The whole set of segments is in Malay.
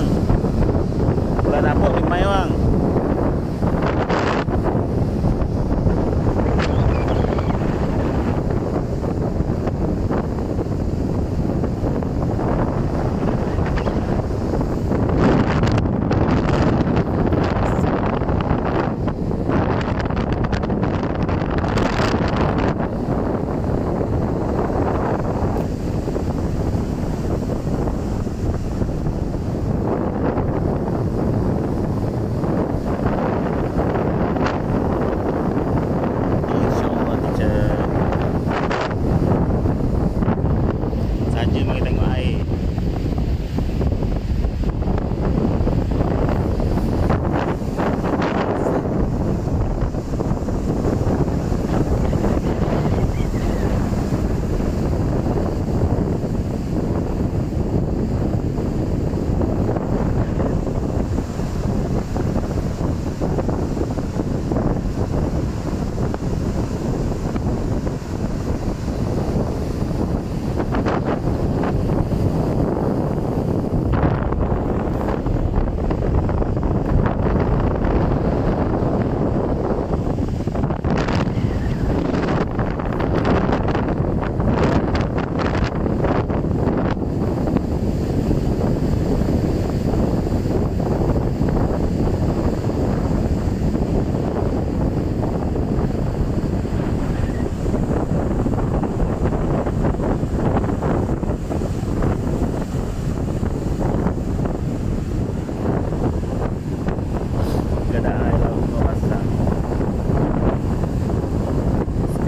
Mayawang. Wala na po, Mayawang.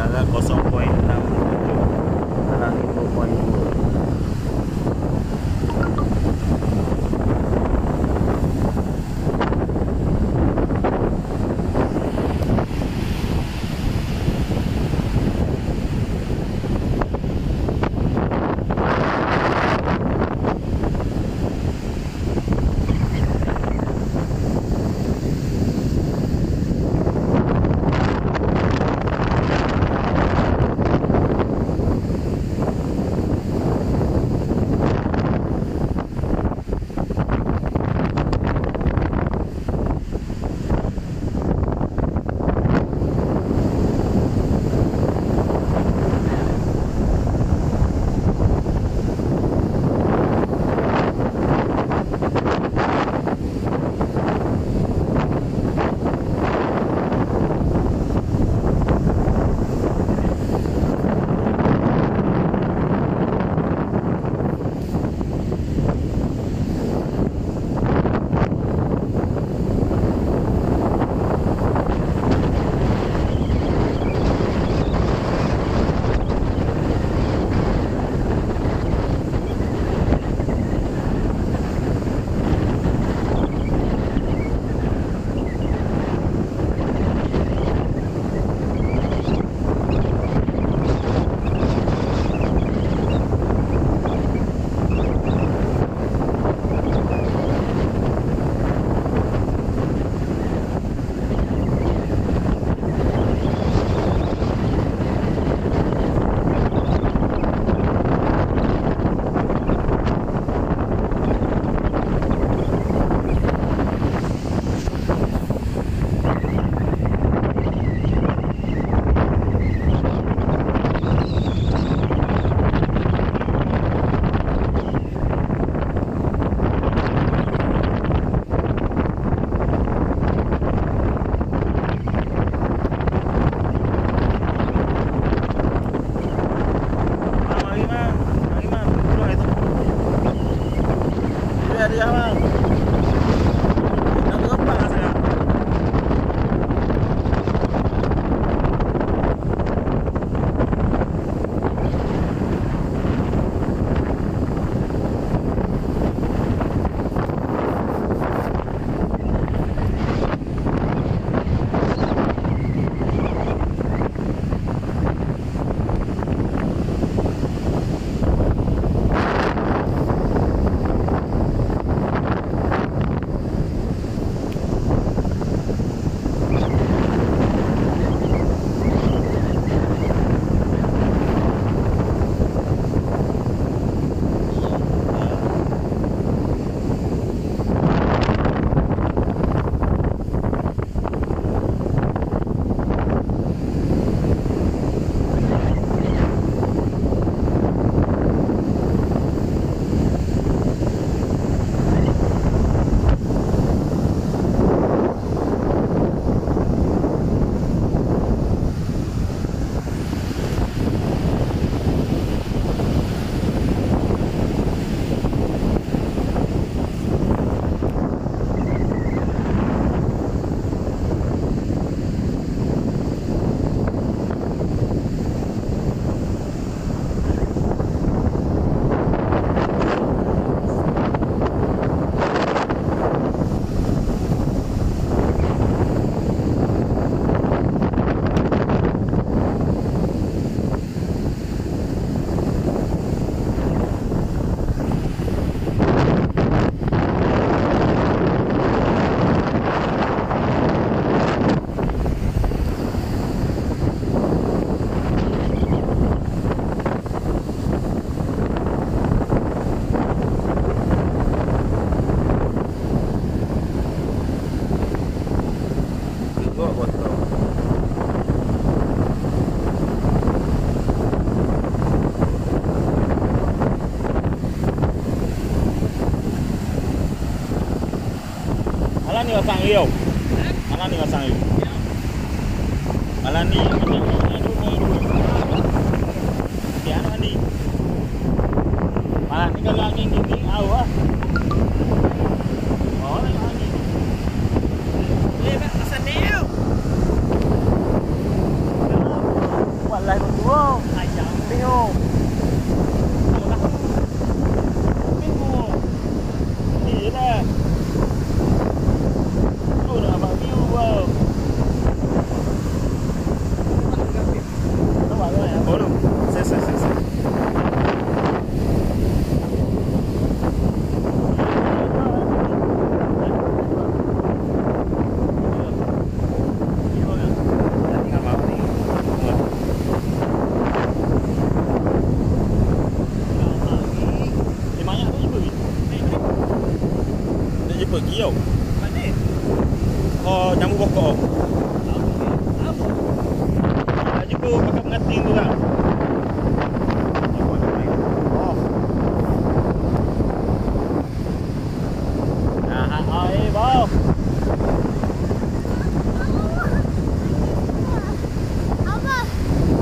Sekarang 0.67 Sekarang 5.2 pasang yo. Malam ni pasang yo. Malam ni anak ni. Malam ni kalau angin gini awak. Oh, ni angin. Boleh tak pasal nail? Wallahi berdua. Ayam. Tengok. Tengok. Ni dah. Tu dah nampak view wow. Nampak tu ya? Oh tu. Ses ses ses. ses. Dah tinggal bawah ni. Tengok. Eh, banyak tak jumpa ni? Tak jumpa pergi tau. Mana? Oh, nyamuk pokok. Apa? Tak jumpa pakai pengantin tu kan? Oh. Nah, ah, eh, bau. Abah,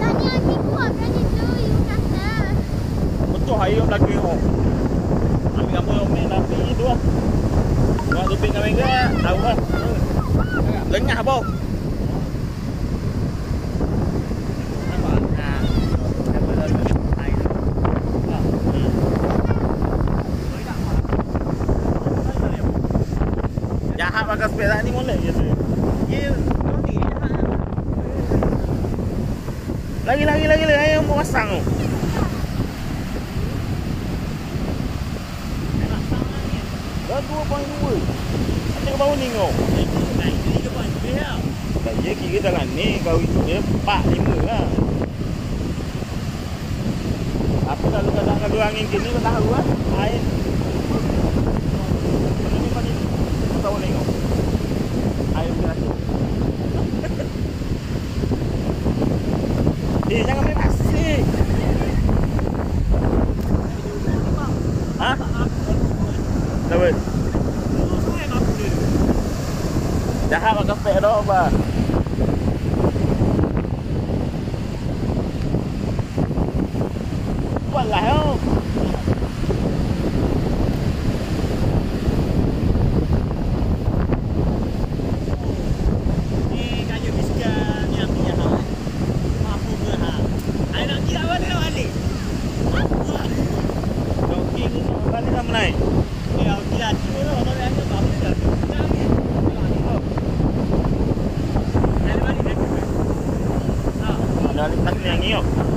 tadi adik buat berani tu you kata. Betul air belakang ni. Oh. Ambil gambar yang main tapi tu lah. Buat tupik kamera, tahu lah. Lengah bau. Nampak? Nah. Apa dah tu? Air tu. Ah. Hmm. Boleh tak? Boleh tak? Jahat pakai sepeda ni boleh je tu. Kau ni. Lagi lagi lagi lagi ayam pasang tu. Dah 2.2. Macam ke bau ni kau? Tak ya kira dalam ni kau itu dia 4 5 lah. Apa kalau kadang kalau angin gini kau tahu lah. Air. Kau tahu ni kau. Air dia racun. Jangan main pasir. Ha? Kenapa? Jahat pakai spek dah apa? нет.